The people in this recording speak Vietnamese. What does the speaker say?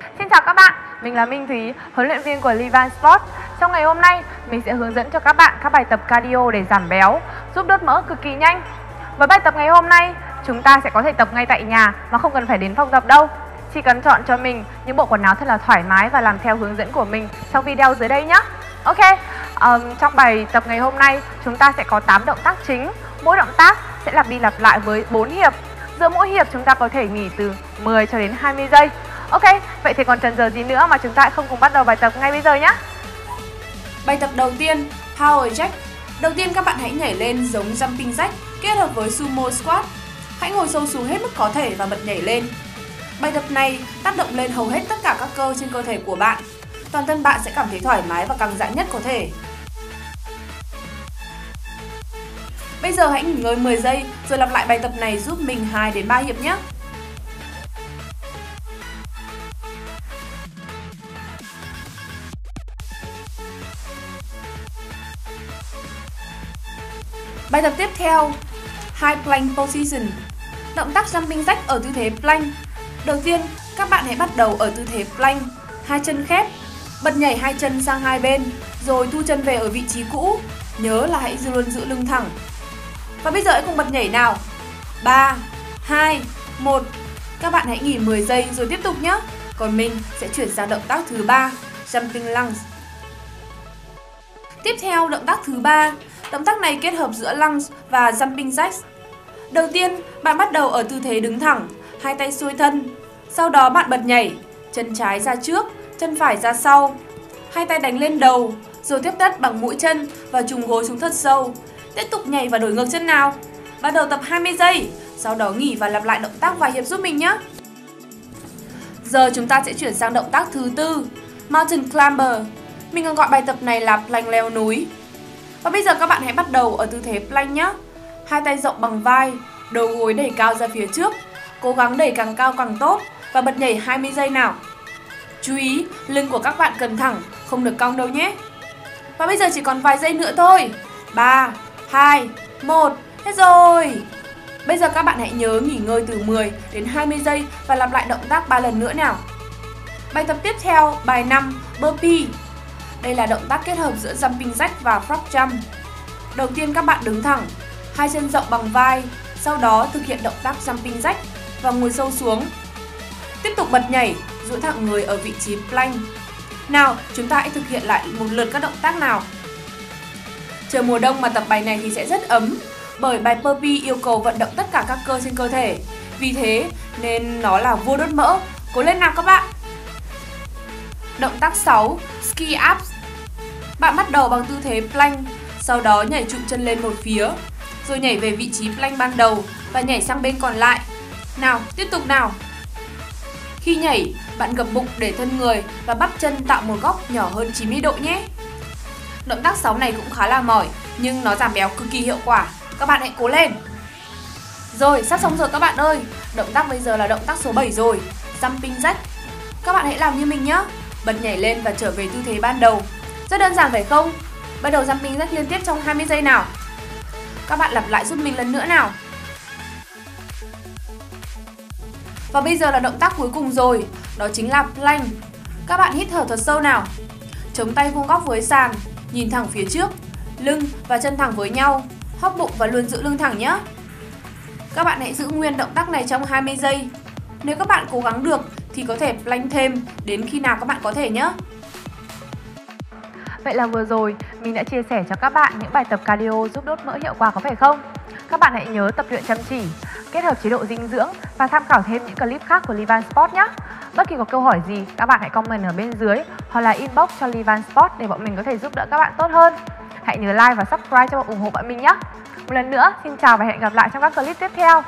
Xin chào các bạn, mình là Minh Thúy, huấn luyện viên của Levan Sport. Trong ngày hôm nay, mình sẽ hướng dẫn cho các bạn các bài tập cardio để giảm béo, giúp đốt mỡ cực kỳ nhanh. Với bài tập ngày hôm nay, chúng ta sẽ có thể tập ngay tại nhà mà không cần phải đến phòng tập đâu. Chỉ cần chọn cho mình những bộ quần áo thật là thoải mái và làm theo hướng dẫn của mình trong video dưới đây nhé. Ok, um, trong bài tập ngày hôm nay chúng ta sẽ có 8 động tác chính. Mỗi động tác sẽ lặp đi lặp lại với 4 hiệp. Giữa mỗi hiệp chúng ta có thể nghỉ từ 10 cho đến 20 giây. Ok, vậy thì còn chần chờ gì nữa mà chúng ta không cùng bắt đầu bài tập ngay bây giờ nhé. Bài tập đầu tiên, Power Jack. Đầu tiên các bạn hãy nhảy lên giống jumping jack kết hợp với sumo squat. Hãy ngồi sâu xuống hết mức có thể và bật nhảy lên. Bài tập này tác động lên hầu hết tất cả các cơ trên cơ thể của bạn. Toàn thân bạn sẽ cảm thấy thoải mái và căng giãn nhất có thể. Bây giờ hãy nghỉ ngơi 10 giây rồi lặp lại bài tập này giúp mình 2 đến 3 hiệp nhé. Bài tập tiếp theo High Plank Position. Động tác jumping jack ở tư thế plank. Đầu tiên, các bạn hãy bắt đầu ở tư thế plank. Hai chân khép Bật nhảy hai chân sang hai bên Rồi thu chân về ở vị trí cũ. Nhớ là hãy luôn giữ lưng thẳng. Và bây giờ hãy cùng bật nhảy nào. 3, 2, 1 Các bạn hãy nghỉ 10 giây rồi tiếp tục nhé. Còn mình sẽ chuyển sang động tác thứ ba Jumping lunge. Tiếp theo, động tác thứ ba Động tác này kết hợp giữa lunge và jumping jacks. Đầu tiên, bạn bắt đầu ở tư thế đứng thẳng, hai tay xuôi thân. Sau đó bạn bật nhảy, chân trái ra trước, chân phải ra sau. Hai tay đánh lên đầu, rồi tiếp đất bằng mũi chân và trùng gối xuống thật sâu. Tiếp tục nhảy và đổi ngược chân nào. Bắt đầu tập 20 giây, sau đó nghỉ và lặp lại động tác vài hiệp giúp mình nhé. Giờ chúng ta sẽ chuyển sang động tác thứ tư, Mountain Climber. Mình còn gọi bài tập này là plank leo núi. Và bây giờ các bạn hãy bắt đầu ở tư thế plank nhé. Hai tay rộng bằng vai, đầu gối đẩy cao ra phía trước. Cố gắng đẩy càng cao càng tốt và bật nhảy 20 giây nào. Chú ý, lưng của các bạn cần thẳng, không được cong đâu nhé. Và bây giờ chỉ còn vài giây nữa thôi. 3, 2, 1, hết rồi. Bây giờ các bạn hãy nhớ nghỉ ngơi từ 10 đến 20 giây và lặp lại động tác 3 lần nữa nào. Bài tập tiếp theo, bài 5, burpee. Đây là động tác kết hợp giữa jumping jack và frog jump. Đầu tiên các bạn đứng thẳng, hai chân rộng bằng vai, sau đó thực hiện động tác jumping jack và ngồi sâu xuống. Tiếp tục bật nhảy, duỗi thẳng người ở vị trí plank. Nào, chúng ta hãy thực hiện lại một lượt các động tác nào. Trời mùa đông mà tập bài này thì sẽ rất ấm, bởi bài burpee yêu cầu vận động tất cả các cơ trên cơ thể. Vì thế nên nó là vua đốt mỡ. Cố lên nào các bạn! Động tác 6, ski ups. Bạn bắt đầu bằng tư thế plank, sau đó nhảy trụ chân lên một phía, rồi nhảy về vị trí plank ban đầu và nhảy sang bên còn lại. Nào, tiếp tục nào. Khi nhảy, bạn gập bụng để thân người và bắp chân tạo một góc nhỏ hơn 90 độ nhé. Động tác 6 này cũng khá là mỏi, nhưng nó giảm béo cực kỳ hiệu quả. Các bạn hãy cố lên. Rồi, sắp xong rồi các bạn ơi. Động tác bây giờ là động tác số 7 rồi, jumping jack. Các bạn hãy làm như mình nhé bật nhảy lên và trở về tư thế ban đầu. Rất đơn giản phải không? Bắt đầu jumping rất liên tiếp trong 20 giây nào. Các bạn lặp lại giúp mình lần nữa nào. Và bây giờ là động tác cuối cùng rồi, đó chính là plank. Các bạn hít thở thật sâu nào. Chống tay vuông góc với sàn, nhìn thẳng phía trước, lưng và chân thẳng với nhau, hóp bụng và luôn giữ lưng thẳng nhé. Các bạn hãy giữ nguyên động tác này trong 20 giây. Nếu các bạn cố gắng được thì có thể plank thêm đến khi nào các bạn có thể nhé. Vậy là vừa rồi mình đã chia sẻ cho các bạn những bài tập cardio giúp đốt mỡ hiệu quả có phải không? Các bạn hãy nhớ tập luyện chăm chỉ, kết hợp chế độ dinh dưỡng và tham khảo thêm những clip khác của Livan Sport nhé. Bất kỳ có câu hỏi gì, các bạn hãy comment ở bên dưới hoặc là inbox cho Livan Sport để bọn mình có thể giúp đỡ các bạn tốt hơn. Hãy nhớ like và subscribe cho ủng hộ bọn mình nhé. Một lần nữa, xin chào và hẹn gặp lại trong các clip tiếp theo.